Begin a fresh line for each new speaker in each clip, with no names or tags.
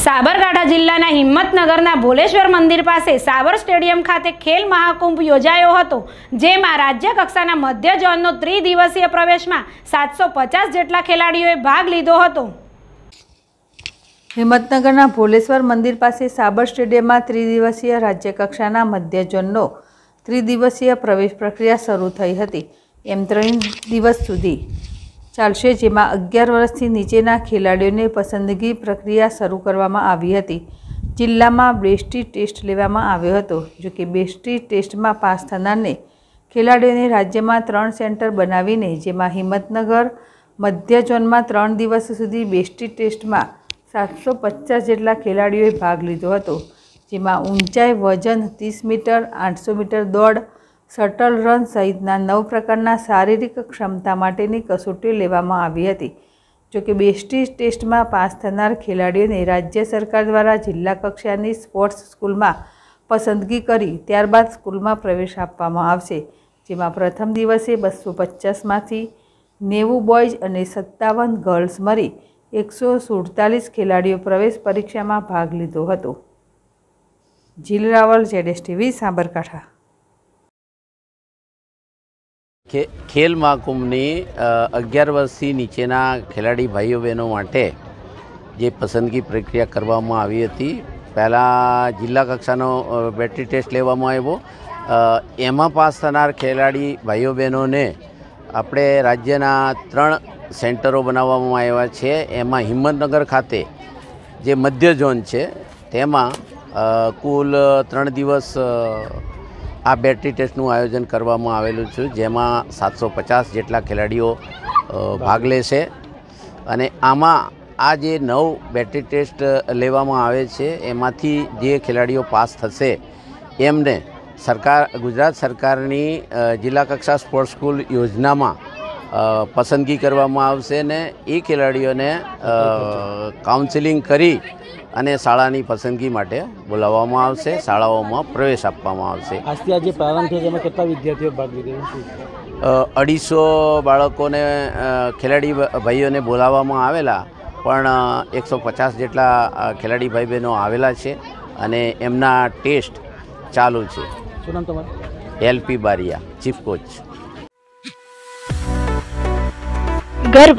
સાબરકાંઠા જિલ્લાના હિંમતનગરના ભોલેશ્વર મંદિર પાસે સાબર સ્ટેડિયમ ખાતે ખેલ મહાકુંભ યોજાયો હતો, જેમાં રાજ્ય કક્ષાના મધ્ય ઝોનનો ત્રિદિવસીય પ્રવેશમાં સાતસો પચાસ જેટલા ખેલાડીઓએ ભાગ લીધો હતો.
હિંમતનગરના ભોલેશ્વર મંદિર પાસે સાબર સ્ટેડિયમમાં ત્રિદિવસીય રાજ્યકક્ષાના મધ્ય ઝોનનો ત્રિદિવસીય પ્રવેશ પ્રક્રિયા શરૂ થઈ હતી, એમ ત્રણ દિવસ સુધી ચાલશે, જેમાં અગિયાર વર્ષથી નીચેના ખેલાડીઓને પસંદગી પ્રક્રિયા શરૂ કરવામાં આવી હતી. જિલ્લામાં બેસ્ટી ટેસ્ટ લેવામાં આવ્યો હતો. જોકે બેસ્ટી ટેસ્ટમાં પાસ થનારને ખેલાડીઓને રાજ્યમાં ત્રણ સેન્ટર બનાવીને, જેમાં હિંમતનગર, મધ્ય ઝોનમાં ત્રણ દિવસ સુધી બેસ્ટી ટેસ્ટમાં સાતસો પચાસ જેટલા ખેલાડીઓએ ભાગ લીધો હતો, જેમાં ઊંચાઈ વજન ત્રીસ મીટર, આઠસો મીટર દોડ શટલ રન સહિતના નવ પ્રકારના શારીરિક ક્ષમતા માટેની કસોટી લેવામાં આવી હતી. જોકે બેસ્ટી ટેસ્ટમાં પાસ થનાર ખેલાડીઓને રાજ્ય સરકાર દ્વારા જિલ્લા કક્ષાની સ્પોર્ટ્સ સ્કૂલમાં પસંદગી કરી ત્યારબાદ સ્કૂલમાં પ્રવેશ આપવામાં આવશે, જેમાં પ્રથમ દિવસે બસો પચાસમાંથી નેવું બોયઝ અને સત્તાવન ગર્લ્સ મળી એકસો સુડતાલીસ ખેલાડીઓ પ્રવેશ પરીક્ષામાં ભાગ લીધો હતો. જીલ રાવલ જેડેસ ટીવી, સાબરકાંઠા.
ખેલ મહાકુંભની અગિયાર વર્ષથી નીચેના ખેલાડી ભાઈઓ બહેનો માટે જે પસંદગી પ્રક્રિયા કરવામાં આવી હતી, પહેલાં જિલ્લા કક્ષાનો બેટરી ટેસ્ટ લેવામાં આવ્યો. એમાં પાસ થનાર ખેલાડી ભાઈઓ બહેનોને આપણે રાજ્યના ત્રણ સેન્ટરો બનાવવામાં આવ્યા છે. એમાં હિંમતનગર ખાતે જે મધ્ય ઝોન છે, તેમાં કુલ ત્રણ દિવસ આ બેટરી ટેસ્ટનું આયોજન કરવામાં આવેલું છે જેમાં સાતસો પચાસ જેટલા ખેલાડીઓ ભાગ લેશે. અને આમાં આ જે નવ બેટરી ટેસ્ટ લેવામાં આવે છે એમાંથી જે ખેલાડીઓ પાસ થશે એમને સરકાર ગુજરાત સરકારની જિલ્લા કક્ષા સ્પોર્ટ્સ સ્કૂલ યોજનામાં પસંદગી કરવામાં આવશે ને એ ખેલાડીઓને કાઉન્સિલિંગ કરી અને શાળાની પસંદગી માટે બોલાવવામાં આવશે શાળાઓમાં પ્રવેશ આપવામાં આવશે.
આજથી આજે પ્રારંભ થયો તેમાં કેટલા વિદ્યાર્થીઓ ભાગ લીધો
અઢીસો બાળકોને ખેલાડી ભાઈઓને બોલાવવામાં આવેલા પણ એકસો પચાસ જેટલા ખેલાડી ભાઈ બહેનો આવેલા છે અને એમના ટેસ્ટ ચાલુ છે.
શું નામ તમારું?
LP Baria chief coach.
Garv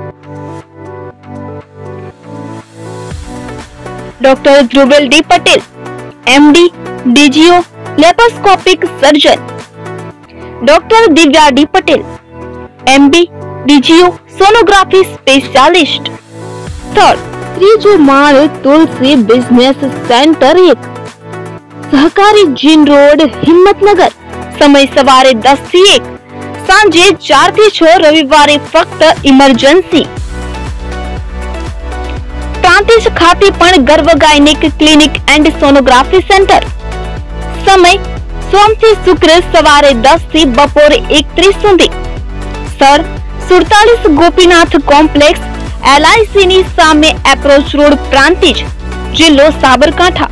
doctor Dhruvel D Patel MD DGO laparoscopic surgeon doctor Divya D Patel MD DGO sonography specialist સ્થળ ત્રીજો માળ તુલસી બિઝનેસ સેન્ટર એક સહકારી જીન રોડ હિંમતનગર સમય સવારે દસ થી એક સાંજે ચાર થી છ રવિવારે ફક્ત ઇમરજન્સી પ્રાંતિજ ખાતે પણ Garv gynaec clinic and sonography centre. સમય સોમથી શુક્ર સવારે દસથી બપોરે એકત્રીસ સુધી. સર, સુડતાલીસ ગોપીનાથ કોમ્પ્લેક્સ એલઆઈસી ની સામે એપ્રોચ રોડ પ્રાંતિજ, જિલ્લો સાબરકાંઠા.